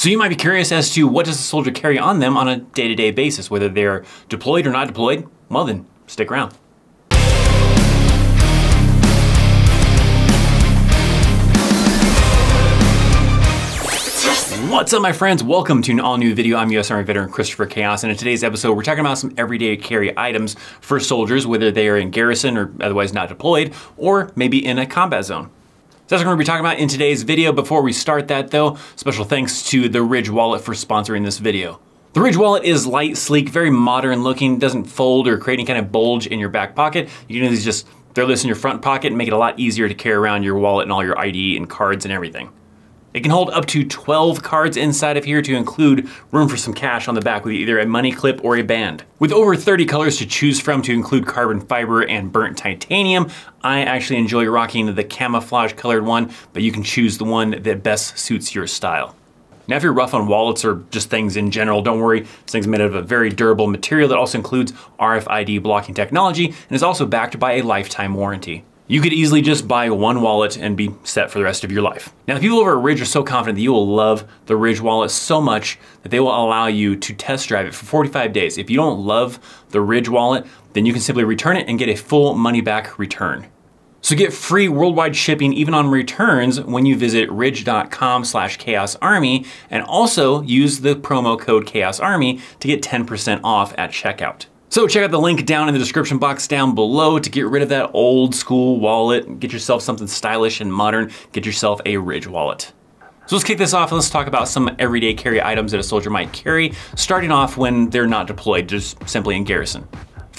So you might be curious as to what does a soldier carry on them on a day-to-day basis, whether they're deployed or not deployed? Well then, stick around. What's up my friends? Welcome to an all new video. I'm US Army veteran Christopher Chaos and in today's episode we're talking about some everyday carry items for soldiers whether they are in garrison or otherwise not deployed or maybe in a combat zone. That's what we're gonna be talking about in today's video. Before we start that though, special thanks to the Ridge Wallet for sponsoring this video. The Ridge Wallet is light, sleek, very modern looking, doesn't fold or create any kind of bulge in your back pocket. You can just throw this in your front pocket and make it a lot easier to carry around your wallet and all your ID and cards and everything. It can hold up to 12 cards inside of here to include room for some cash on the back with either a money clip or a band. With over 30 colors to choose from to include carbon fiber and burnt titanium, I actually enjoy rocking the camouflage colored one, but you can choose the one that best suits your style. Now if you're rough on wallets or just things in general, don't worry, this thing's made out of a very durable material that also includes RFID blocking technology and is also backed by a lifetime warranty. You could easily just buy one wallet and be set for the rest of your life. Now, the people over at Ridge are so confident that you will love the Ridge wallet so much that they will allow you to test drive it for 45 days. If you don't love the Ridge wallet, then you can simply return it and get a full money back return. So get free worldwide shipping even on returns when you visit ridge.com slash chaosarmy and also use the promo code chaosarmy to get 10% off at checkout. So check out the link down in the description box down below to get rid of that old school wallet, get yourself something stylish and modern, get yourself a Ridge wallet. So let's kick this off and let's talk about some everyday carry items that a soldier might carry, starting off when they're not deployed, just simply in garrison.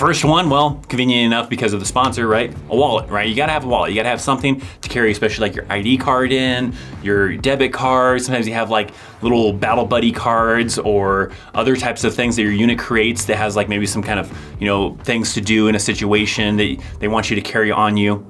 First one, well, convenient enough because of the sponsor, right? A wallet, right? You gotta have a wallet. You gotta have something to carry, especially like your ID card in, your debit card. Sometimes you have like little battle buddy cards or other types of things that your unit creates that has like maybe some kind of, you know, things to do in a situation that they want you to carry on you.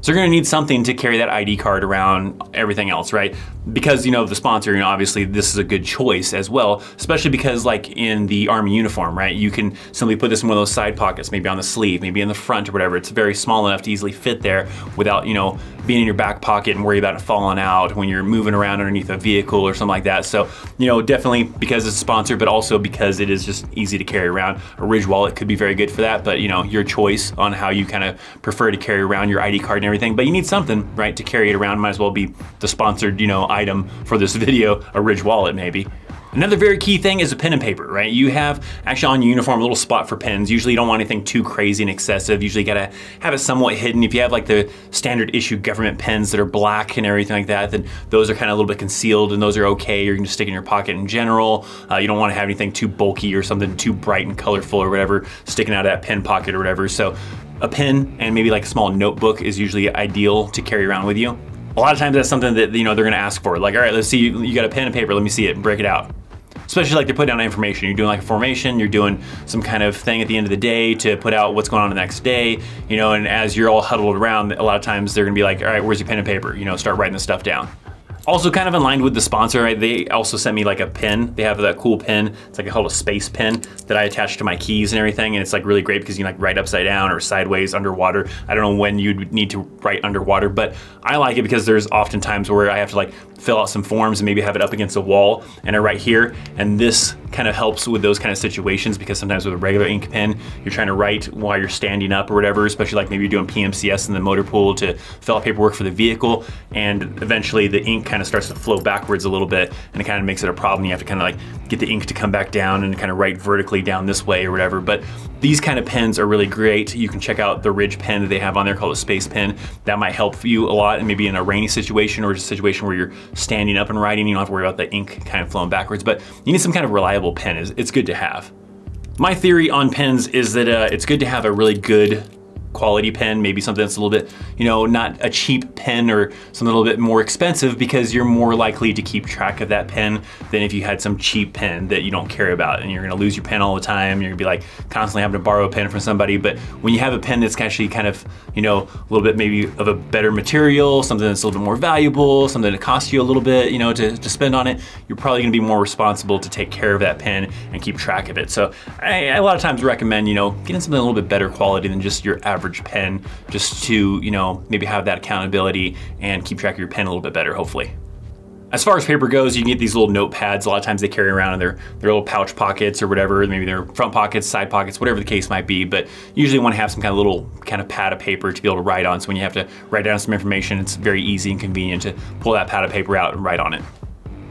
So you're gonna need something to carry that ID card around everything else, right? Because you know the sponsor, you know, obviously this is a good choice as well, especially because like in the army uniform, right? You can simply put this in one of those side pockets, maybe on the sleeve, maybe in the front or whatever. It's very small enough to easily fit there without, you know, being in your back pocket and worry about it falling out when you're moving around underneath a vehicle or something like that. So, you know, definitely because it's a sponsor, but also because it is just easy to carry around. A Ridge wallet could be very good for that, but you know, your choice on how you kind of prefer to carry around your ID card everything. But you need something, right, to carry it around. Might as well be the sponsored, you know, item for this video, a Ridge wallet maybe. Another very key thing is a pen and paper, right? You have actually on your uniform a little spot for pens. Usually you don't want anything too crazy and excessive. Usually you gotta have it somewhat hidden. If you have like the standard issue government pens that are black and everything like that, then those are kind of a little bit concealed and those are okay. You can just stick in your pocket in general. Uh, you don't wanna have anything too bulky or something too bright and colorful or whatever sticking out of that pen pocket or whatever. So a pen and maybe like a small notebook is usually ideal to carry around with you. A lot of times that's something that you know they're gonna ask for. Like, all right, let's see, you, you got a pen and paper, let me see it, and break it out especially like they're putting down information. You're doing like a formation, you're doing some kind of thing at the end of the day to put out what's going on the next day, you know, and as you're all huddled around, a lot of times they're gonna be like, all right, where's your pen and paper? You know, start writing the stuff down. Also kind of in line with the sponsor, right? they also sent me like a pin. They have that cool pin. It's like called a Space Pen that I attach to my keys and everything. And it's like really great because you can like write upside down or sideways underwater. I don't know when you'd need to write underwater, but I like it because there's often times where I have to like fill out some forms and maybe have it up against a wall and I write here. And this kind of helps with those kind of situations because sometimes with a regular ink pen, you're trying to write while you're standing up or whatever, especially like maybe you're doing PMCS in the motor pool to fill out paperwork for the vehicle. And eventually the ink kind of starts to flow backwards a little bit and it kind of makes it a problem. You have to kind of like get the ink to come back down and kind of write vertically down this way or whatever. But these kind of pens are really great. You can check out the Ridge pen that they have on there called a Space Pen. That might help you a lot and maybe in a rainy situation or just a situation where you're standing up and writing, you don't have to worry about the ink kind of flowing backwards, but you need some kind of reliable pen. It's good to have. My theory on pens is that uh, it's good to have a really good quality pen, maybe something that's a little bit, you know, not a cheap pen or something a little bit more expensive because you're more likely to keep track of that pen than if you had some cheap pen that you don't care about and you're gonna lose your pen all the time. You're gonna be like constantly having to borrow a pen from somebody. But when you have a pen that's actually kind of, you know, a little bit maybe of a better material, something that's a little bit more valuable, something that costs you a little bit, you know, to, to spend on it, you're probably gonna be more responsible to take care of that pen and keep track of it. So I, I a lot of times recommend, you know, getting something a little bit better quality than just your average average pen just to, you know, maybe have that accountability and keep track of your pen a little bit better, hopefully. As far as paper goes, you can get these little notepads. A lot of times they carry around in their, their little pouch pockets or whatever, maybe their front pockets, side pockets, whatever the case might be. But usually want to have some kind of little kind of pad of paper to be able to write on. So when you have to write down some information, it's very easy and convenient to pull that pad of paper out and write on it.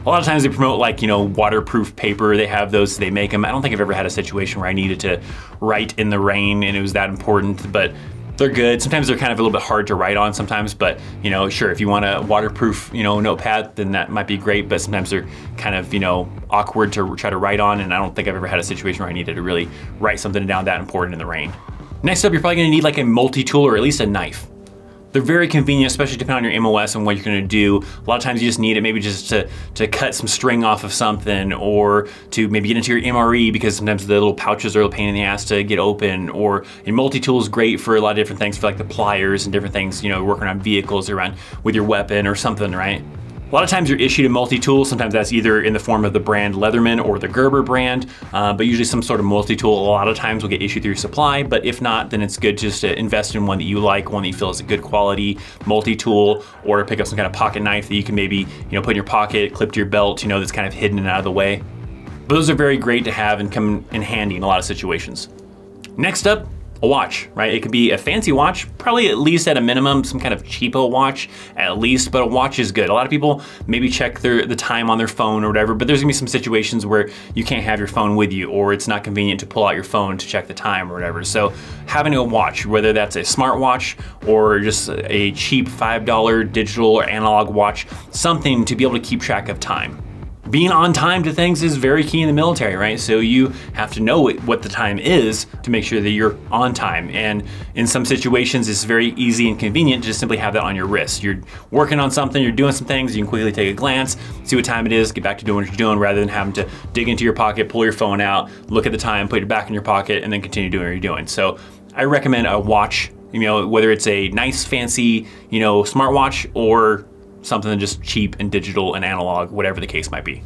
A lot of times they promote like, you know, waterproof paper. They have those, they make them. I don't think I've ever had a situation where I needed to write in the rain and it was that important, but they're good. Sometimes they're kind of a little bit hard to write on sometimes, but you know, sure, if you want a waterproof, you know, notepad, then that might be great, but sometimes they're kind of, you know, awkward to try to write on, and I don't think I've ever had a situation where I needed to really write something down that important in the rain. Next up, you're probably gonna need like a multi-tool or at least a knife. They're very convenient, especially depending on your MOS and what you're gonna do. A lot of times you just need it maybe just to, to cut some string off of something or to maybe get into your MRE because sometimes the little pouches are a pain in the ass to get open or your multi-tool is great for a lot of different things for like the pliers and different things, you know, working on vehicles around with your weapon or something, right? A lot of times you're issued a multi-tool, sometimes that's either in the form of the brand Leatherman or the Gerber brand, uh, but usually some sort of multi-tool a lot of times will get issued through your supply, but if not, then it's good just to invest in one that you like, one that you feel is a good quality multi-tool, or pick up some kind of pocket knife that you can maybe, you know, put in your pocket, clip to your belt, you know, that's kind of hidden and out of the way. But those are very great to have and come in handy in a lot of situations. Next up, a watch, right? It could be a fancy watch, probably at least at a minimum, some kind of cheapo watch at least, but a watch is good. A lot of people maybe check their, the time on their phone or whatever, but there's gonna be some situations where you can't have your phone with you or it's not convenient to pull out your phone to check the time or whatever. So having a watch, whether that's a smartwatch or just a cheap $5 digital or analog watch, something to be able to keep track of time being on time to things is very key in the military, right? So you have to know what the time is to make sure that you're on time. And in some situations, it's very easy and convenient to just simply have that on your wrist. You're working on something, you're doing some things, you can quickly take a glance, see what time it is, get back to doing what you're doing rather than having to dig into your pocket, pull your phone out, look at the time, put it back in your pocket, and then continue doing what you're doing. So I recommend a watch, you know, whether it's a nice, fancy, you know, smartwatch or something just cheap and digital and analog, whatever the case might be.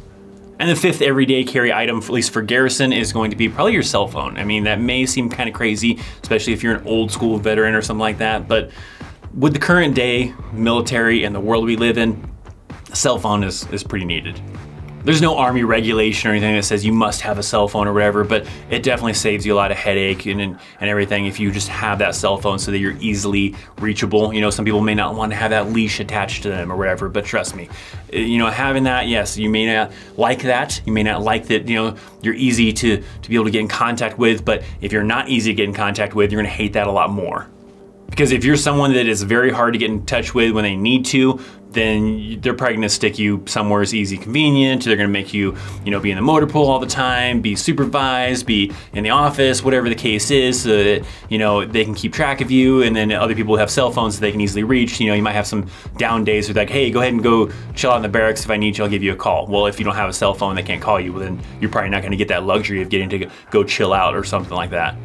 And the fifth everyday carry item, at least for Garrison, is going to be probably your cell phone. I mean, that may seem kind of crazy, especially if you're an old school veteran or something like that, but with the current day military and the world we live in, a cell phone is, is pretty needed. There's no army regulation or anything that says you must have a cell phone or whatever, but it definitely saves you a lot of headache and, and, and everything if you just have that cell phone so that you're easily reachable. You know, some people may not want to have that leash attached to them or whatever, but trust me, eh, you know, having that, yes, you may not like that. You may not like that, you know, you're easy to, to be able to get in contact with, but if you're not easy to get in contact with, you're gonna hate that a lot more. Because if you're someone that is very hard to get in touch with when they need to, then they're probably gonna stick you somewhere as easy convenient. They're gonna make you, you know, be in the motor pool all the time, be supervised, be in the office, whatever the case is, so that, you know, they can keep track of you. And then other people have cell phones that they can easily reach. You know, you might have some down days where like, hey, go ahead and go chill out in the barracks. If I need you, I'll give you a call. Well, if you don't have a cell phone, they can't call you. Well, then you're probably not gonna get that luxury of getting to go chill out or something like that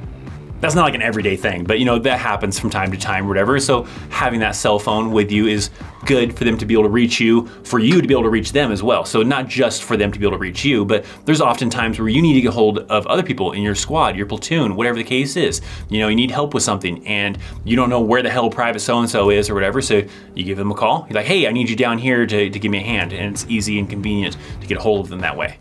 that's not like an everyday thing, but you know, that happens from time to time or whatever. So having that cell phone with you is good for them to be able to reach you, for you to be able to reach them as well. So not just for them to be able to reach you, but there's often times where you need to get hold of other people in your squad, your platoon, whatever the case is. You know, you need help with something and you don't know where the hell private so-and-so is or whatever. So you give them a call. You're like, hey, I need you down here to, to give me a hand. And it's easy and convenient to get a hold of them that way.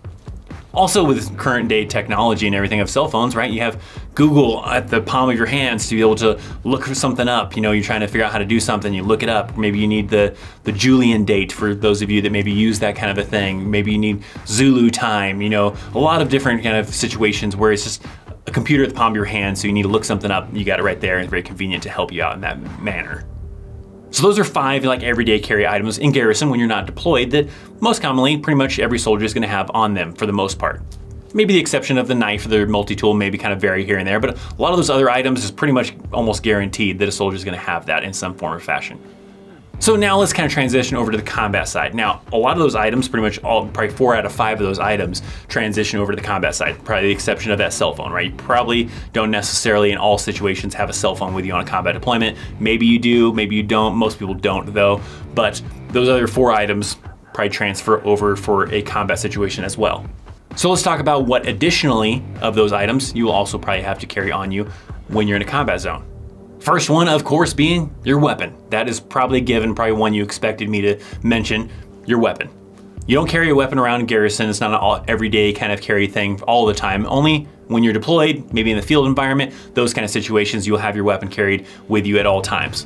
Also with current day technology and everything of cell phones, right? You have Google at the palm of your hands to be able to look for something up. You know, you're trying to figure out how to do something, you look it up. Maybe you need the, the Julian date for those of you that maybe use that kind of a thing. Maybe you need Zulu time, you know, a lot of different kind of situations where it's just a computer at the palm of your hand, so you need to look something up, you got it right there, and it's very convenient to help you out in that manner. So those are five like everyday carry items in garrison when you're not deployed that most commonly pretty much every soldier is gonna have on them for the most part. Maybe the exception of the knife or the multi-tool maybe kind of vary here and there, but a lot of those other items is pretty much almost guaranteed that a soldier is gonna have that in some form or fashion. So now let's kind of transition over to the combat side. Now, a lot of those items, pretty much all, probably four out of five of those items transition over to the combat side, probably the exception of that cell phone, right? You probably don't necessarily in all situations have a cell phone with you on a combat deployment. Maybe you do, maybe you don't. Most people don't though, but those other four items probably transfer over for a combat situation as well. So let's talk about what additionally of those items you will also probably have to carry on you when you're in a combat zone. First one, of course, being your weapon. That is probably given, probably one you expected me to mention, your weapon. You don't carry a weapon around garrison. It's not an all, everyday kind of carry thing all the time. Only when you're deployed, maybe in the field environment, those kind of situations, you'll have your weapon carried with you at all times.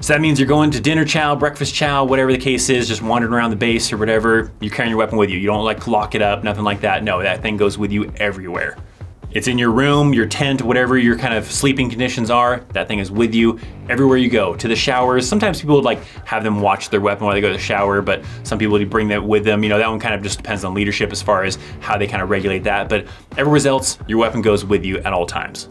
So that means you're going to dinner chow, breakfast chow, whatever the case is, just wandering around the base or whatever, you're carrying your weapon with you. You don't like lock it up, nothing like that. No, that thing goes with you everywhere. It's in your room, your tent, whatever your kind of sleeping conditions are. That thing is with you everywhere you go. To the showers, sometimes people would like have them watch their weapon while they go to the shower, but some people would bring that with them. You know, that one kind of just depends on leadership as far as how they kind of regulate that. But everywhere else, your weapon goes with you at all times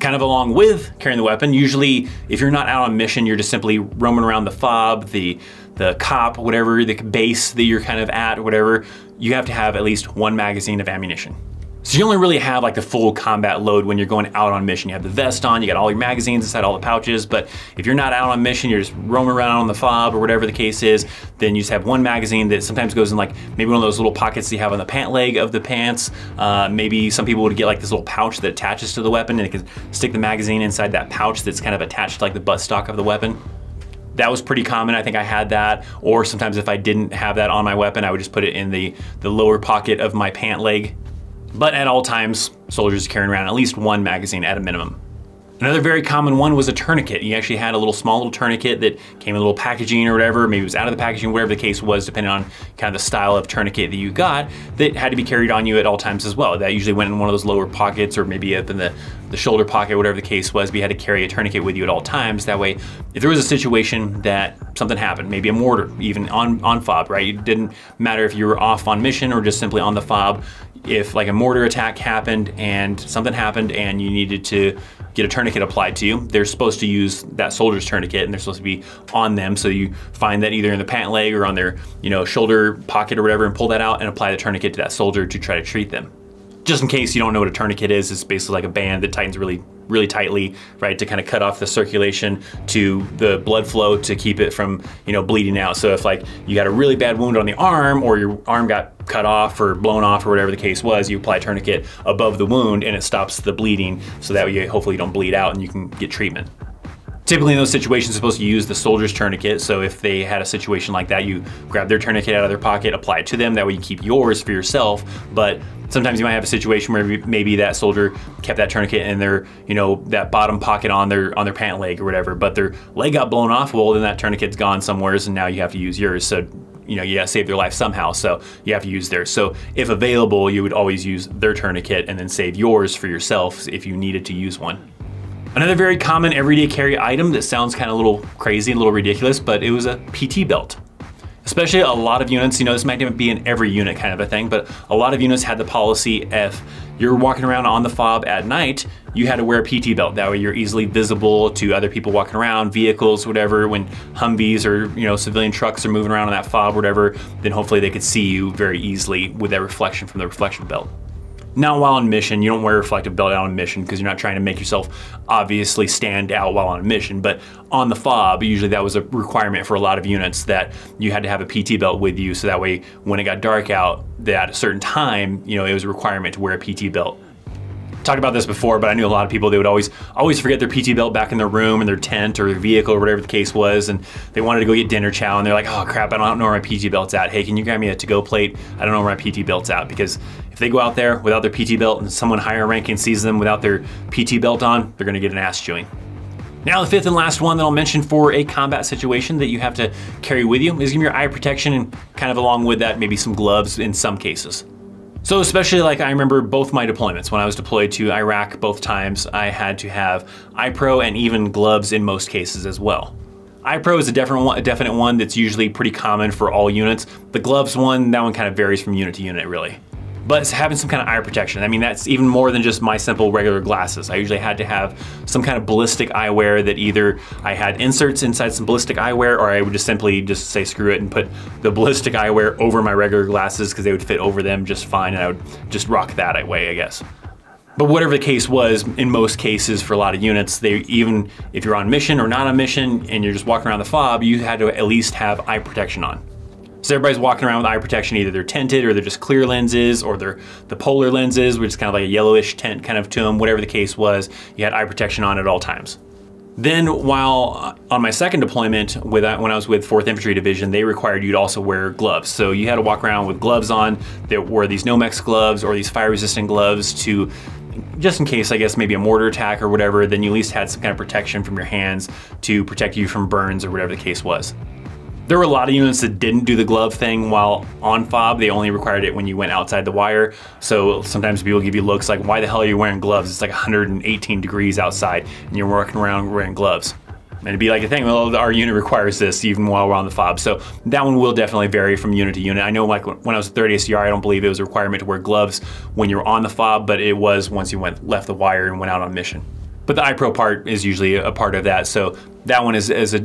kind of along with carrying the weapon. Usually, if you're not out on mission, you're just simply roaming around the fob, the the cop, whatever the base that you're kind of at, whatever. You have to have at least one magazine of ammunition. So you only really have like the full combat load when you're going out on mission. You have the vest on, you got all your magazines inside all the pouches, but if you're not out on mission, you're just roaming around on the fob or whatever the case is, then you just have one magazine that sometimes goes in like maybe one of those little pockets you have on the pant leg of the pants. Uh, maybe some people would get like this little pouch that attaches to the weapon and it can stick the magazine inside that pouch that's kind of attached to like the buttstock of the weapon that was pretty common. I think I had that. Or sometimes if I didn't have that on my weapon, I would just put it in the, the lower pocket of my pant leg but at all times, soldiers carrying around at least one magazine at a minimum. Another very common one was a tourniquet. You actually had a little small little tourniquet that came in a little packaging or whatever, maybe it was out of the packaging, whatever the case was, depending on kind of the style of tourniquet that you got, that had to be carried on you at all times as well. That usually went in one of those lower pockets or maybe up in the, the shoulder pocket, whatever the case was, you had to carry a tourniquet with you at all times. That way, if there was a situation that something happened, maybe a mortar, even on, on fob, right? It didn't matter if you were off on mission or just simply on the fob, if like a mortar attack happened and something happened and you needed to get a tourniquet applied to you, they're supposed to use that soldier's tourniquet and they're supposed to be on them. So you find that either in the pant leg or on their you know shoulder pocket or whatever and pull that out and apply the tourniquet to that soldier to try to treat them. Just in case you don't know what a tourniquet is, it's basically like a band that tightens really really tightly, right, to kind of cut off the circulation to the blood flow to keep it from, you know, bleeding out. So if like you got a really bad wound on the arm or your arm got cut off or blown off or whatever the case was, you apply a tourniquet above the wound and it stops the bleeding so that way hopefully you don't bleed out and you can get treatment. Typically in those situations, you're supposed to use the soldier's tourniquet. So if they had a situation like that, you grab their tourniquet out of their pocket, apply it to them. That way you keep yours for yourself. But sometimes you might have a situation where maybe that soldier kept that tourniquet in their, you know, that bottom pocket on their on their pant leg or whatever, but their leg got blown off. Well, then that tourniquet's gone somewheres, and now you have to use yours. So you know, you gotta save their life somehow, so you have to use theirs. So if available, you would always use their tourniquet and then save yours for yourself if you needed to use one. Another very common everyday carry item that sounds kind of a little crazy, a little ridiculous, but it was a PT belt. Especially a lot of units, you know, this might even be in every unit kind of a thing, but a lot of units had the policy if you're walking around on the fob at night, you had to wear a PT belt. That way you're easily visible to other people walking around, vehicles, whatever, when Humvees or, you know, civilian trucks are moving around on that fob, whatever, then hopefully they could see you very easily with that reflection from the reflection belt. Now, while on mission, you don't wear a reflective belt out on mission because you're not trying to make yourself obviously stand out while on a mission. But on the fob, usually that was a requirement for a lot of units that you had to have a PT belt with you. So that way, when it got dark out, that at a certain time, you know, it was a requirement to wear a PT belt talked about this before, but I knew a lot of people, they would always always forget their PT belt back in their room, in their tent, or their vehicle, or whatever the case was, and they wanted to go get dinner chow, and they're like, oh crap, I don't know where my PT belt's at. Hey, can you grab me a to-go plate? I don't know where my PT belt's at, because if they go out there without their PT belt and someone higher ranking sees them without their PT belt on, they're gonna get an ass chewing. Now the fifth and last one that I'll mention for a combat situation that you have to carry with you is give me your eye protection and kind of along with that, maybe some gloves in some cases. So especially like I remember both my deployments. When I was deployed to Iraq both times, I had to have eye pro and even gloves in most cases as well. eye pro is a definite one, a definite one that's usually pretty common for all units. The gloves one, that one kind of varies from unit to unit really but having some kind of eye protection. I mean, that's even more than just my simple regular glasses. I usually had to have some kind of ballistic eyewear that either I had inserts inside some ballistic eyewear or I would just simply just say screw it and put the ballistic eyewear over my regular glasses because they would fit over them just fine and I would just rock that way, I guess. But whatever the case was, in most cases for a lot of units, they even if you're on mission or not on mission and you're just walking around the fob, you had to at least have eye protection on. So everybody's walking around with eye protection, either they're tinted or they're just clear lenses or they're the polar lenses, which is kind of like a yellowish tint kind of to them, whatever the case was, you had eye protection on at all times. Then, while uh, on my second deployment, with uh, when I was with 4th Infantry Division, they required you to also wear gloves. So you had to walk around with gloves on that were these Nomex gloves or these fire-resistant gloves to just in case, I guess, maybe a mortar attack or whatever, then you at least had some kind of protection from your hands to protect you from burns or whatever the case was. There were a lot of units that didn't do the glove thing while on fob. They only required it when you went outside the wire. So sometimes people give you looks like, why the hell are you wearing gloves? It's like 118 degrees outside and you're walking around wearing gloves. And it'd be like a thing, well, our unit requires this even while we're on the fob. So that one will definitely vary from unit to unit. I know like when I was 30 ACR, I don't believe it was a requirement to wear gloves when you're on the fob, but it was once you went left the wire and went out on mission. But the eye pro part is usually a part of that. So that one is, is a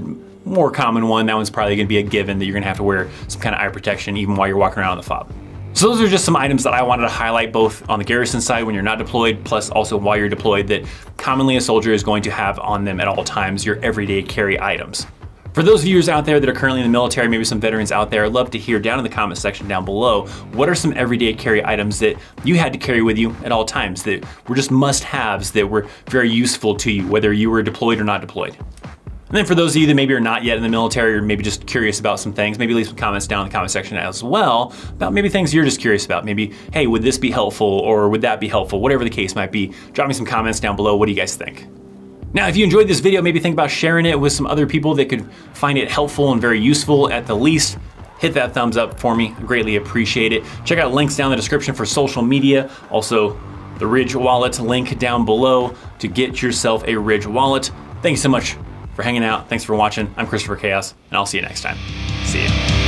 more common one. That one's probably gonna be a given that you're gonna have to wear some kind of eye protection even while you're walking around on the fob. So those are just some items that I wanted to highlight both on the garrison side when you're not deployed, plus also while you're deployed that commonly a soldier is going to have on them at all times, your everyday carry items. For those viewers out there that are currently in the military, maybe some veterans out there, I'd love to hear down in the comment section down below, what are some everyday carry items that you had to carry with you at all times that were just must-haves that were very useful to you, whether you were deployed or not deployed? And then for those of you that maybe are not yet in the military or maybe just curious about some things, maybe leave some comments down in the comment section as well about maybe things you're just curious about. Maybe, hey, would this be helpful or would that be helpful? Whatever the case might be, drop me some comments down below. What do you guys think? Now, if you enjoyed this video, maybe think about sharing it with some other people that could find it helpful and very useful at the least. Hit that thumbs up for me, I greatly appreciate it. Check out links down in the description for social media. Also, the Ridge wallet link down below to get yourself a Ridge wallet. Thank you so much for hanging out. Thanks for watching. I'm Christopher Chaos, and I'll see you next time. See ya.